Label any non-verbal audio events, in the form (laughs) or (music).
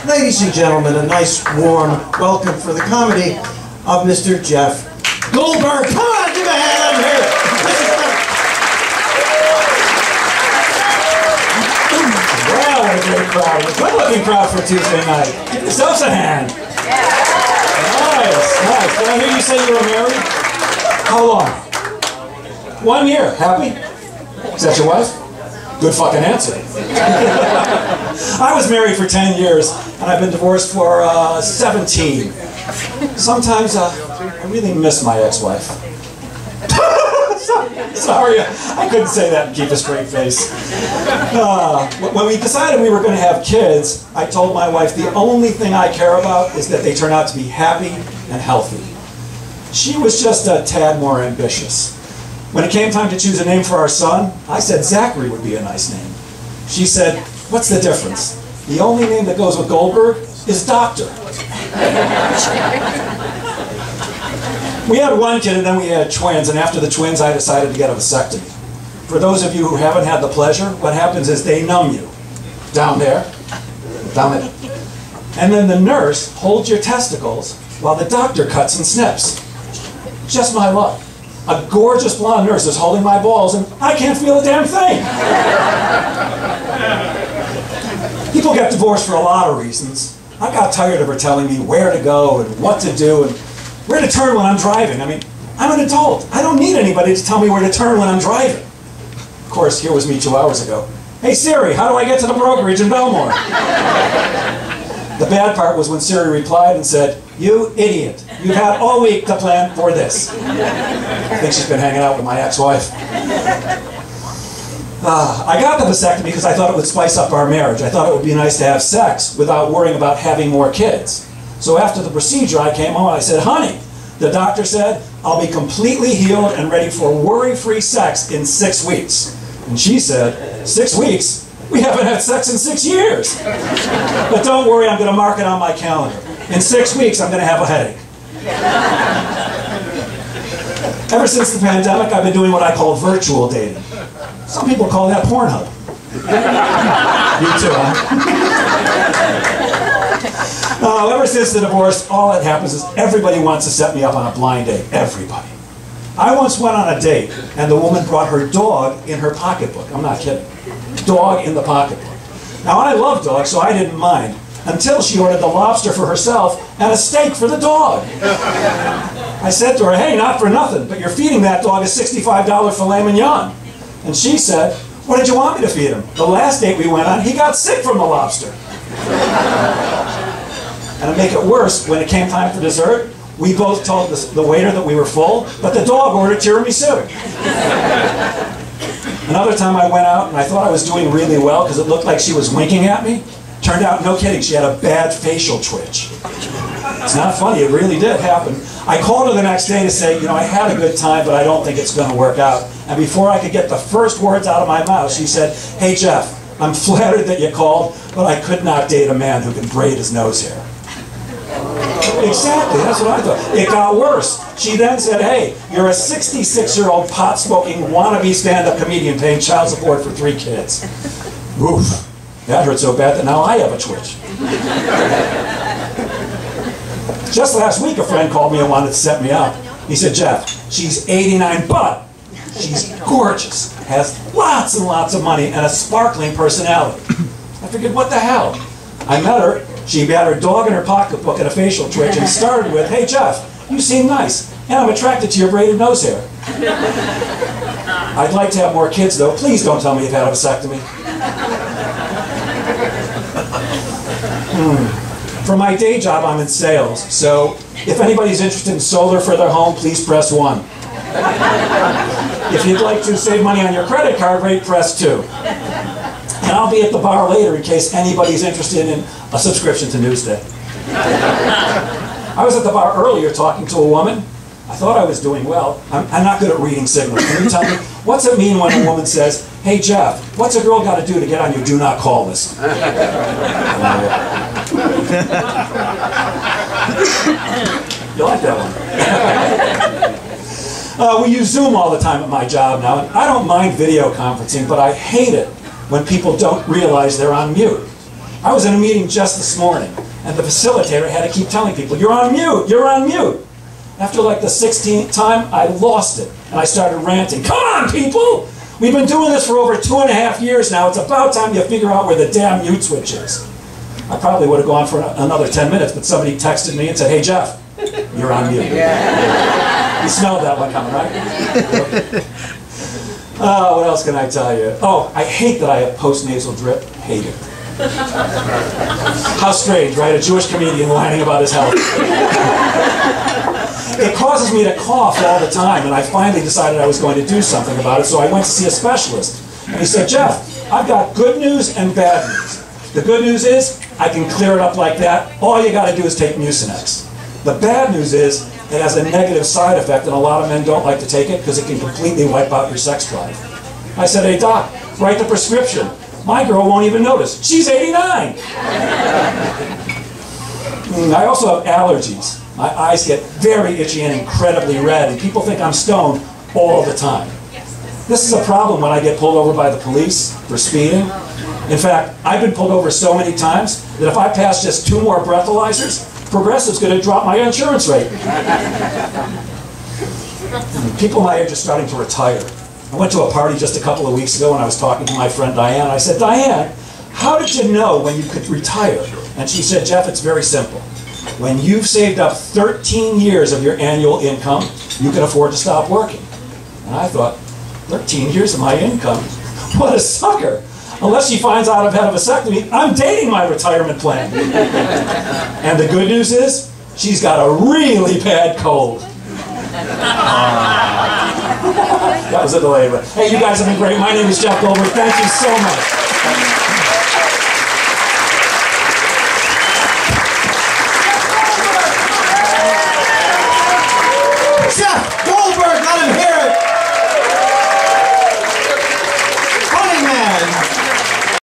Ladies and gentlemen, a nice warm welcome for the comedy of Mr. Jeff Goldberg. Come on, give a hand here. Wow, what a great crowd. A good looking crowd for Tuesday night. Give yourselves a hand. Nice, nice. Did I hear you say you were married? How long? One year. Happy? Is that your wife? Good fucking answer. I was married for 10 years, and I've been divorced for uh, 17. Sometimes uh, I really miss my ex-wife. (laughs) Sorry, I couldn't say that and keep a straight face. Uh, when we decided we were going to have kids, I told my wife the only thing I care about is that they turn out to be happy and healthy. She was just a tad more ambitious. When it came time to choose a name for our son, I said Zachary would be a nice name. She said, what's the difference? The only name that goes with Goldberg is Doctor. we had one kid and then we had twins, and after the twins I decided to get a vasectomy. For those of you who haven't had the pleasure, what happens is they numb you. Down there, down there. And then the nurse holds your testicles while the doctor cuts and snips. Just my luck. A gorgeous blonde nurse is holding my balls and I can't feel a damn thing. People get divorced for a lot of reasons. I got tired of her telling me where to go and what to do and where to turn when I'm driving. I mean, I'm an adult. I don't need anybody to tell me where to turn when I'm driving. Of course, here was me two hours ago. Hey Siri, how do I get to the brokerage in Bellmore? The bad part was when Siri replied and said, You idiot, you've had all week to plan for this. I think she's been hanging out with my ex-wife. Uh, I got the vasectomy because I thought it would spice up our marriage. I thought it would be nice to have sex without worrying about having more kids. So after the procedure, I came home and I said, honey, the doctor said, I'll be completely healed and ready for worry-free sex in six weeks. And she said, six weeks? We haven't had sex in six years. But don't worry, I'm going to mark it on my calendar. In six weeks, I'm going to have a headache. Ever since the pandemic, I've been doing what I call virtual dating. Some people call that Pornhub. you too, huh? uh, ever since the divorce, all that happens is everybody wants to set me up on a blind date. Everybody. I once went on a date, and the woman brought her dog in her pocketbook. I'm not kidding. Dog in the pocketbook. Now, I love dogs, so I didn't mind, until she ordered the lobster for herself and a steak for the dog. I said to her, hey, not for nothing, but you're feeding that dog a $65 filet mignon. And she said, what did you want me to feed him? The last date we went on, he got sick from the lobster. and to make it worse, when it came time for dessert, we both told the, the waiter that we were full, but the dog ordered tiramisu. Another time I went out and I thought I was doing really well because it looked like she was winking at me. Turned out, no kidding, she had a bad facial twitch. It's not funny, it really did happen. I called her the next day to say, you know, I had a good time, but I don't think it's going to work out. And before I could get the first words out of my mouth, she said, hey Jeff, I'm (laughs) flattered that you called, but I could not date a man who can braid his nose hair. Exactly, that's what I thought. It got worse. She then said, hey, you're a 66-year-old pot-smoking wannabe stand-up comedian paying child support for three kids. (laughs) Oof, that hurt so bad that now I have a twitch. Just last week, a friend called me and wanted to set me up. He said, Jeff, she's 89, but she's gorgeous, has lots and lots of money, and a sparkling personality. I figured, what the hell? I met her, she had her dog in her pocketbook and a facial twitch, and started with, hey Jeff, you seem nice, and I'm attracted to your braided nose hair. I'd like to have more kids, though. Please don't tell me you've had a vasectomy. Hmm. For my day job, I'm in sales, so if anybody's interested in solar for their home, please press 1. If you'd like to save money on your credit card rate, press 2. And I'll be at the bar later in case anybody's interested in a subscription to Newsday. I was at the bar earlier talking to a woman. I thought I was doing well. I'm, I'm not good at reading signals. Can you tell me, what's it mean when a woman says, hey Jeff, what's a girl got to do to get on your do not call list? (laughs) you like that one? (laughs) uh, we use Zoom all the time at my job now, and I don't mind video conferencing, but I hate it when people don't realize they're on mute. I was in a meeting just this morning, and the facilitator had to keep telling people, you're on mute, you're on mute. After like the 16th time, I lost it, and I started ranting, come on, people! We've been doing this for over two and a half years now. It's about time you figure out where the damn mute switch is. I probably would have gone for another 10 minutes, but somebody texted me and said, hey, Jeff, you're on mute. Yeah. You smelled that one coming, right? Oh, (laughs) what else can I tell you? Oh, I hate that I have post-nasal drip. Hate it. How strange, right? A Jewish comedian whining about his health. it causes me to cough all the time, and I finally decided I was going to do something about it, so I went to see a specialist. And he said, Jeff, I've got good news and bad news. The good news is, I can clear it up like that. All you gotta do is take Mucinex. The bad news is, it has a negative side effect, and a lot of men don't like to take it because it can completely wipe out your sex drive. I said, hey doc, write the prescription. My girl won't even notice. She's 89. Mm, I also have allergies. My eyes get very itchy and incredibly red, and people think I'm stoned all the time. This is a problem when I get pulled over by the police for speeding. In fact, I've been pulled over so many times that if I pass just two more breathalyzers, Progressive's going to drop my insurance rate. People my age are starting to retire. I went to a party just a couple of weeks ago and I was talking to my friend Diane. I said, Diane, how did you know when you could retire? And she said, Jeff, it's very simple. When you've saved up 13 years of your annual income, you can afford to stop working. And I thought, 13 years of my income? (laughs) What a sucker! Unless she finds out I've had a vasectomy, I'm dating my retirement plan. (laughs) and the good news is, she's got a really bad cold. Uh, that was a delay, but hey, you guys have been great. My name is Jeff Goldberg. Thank you so much.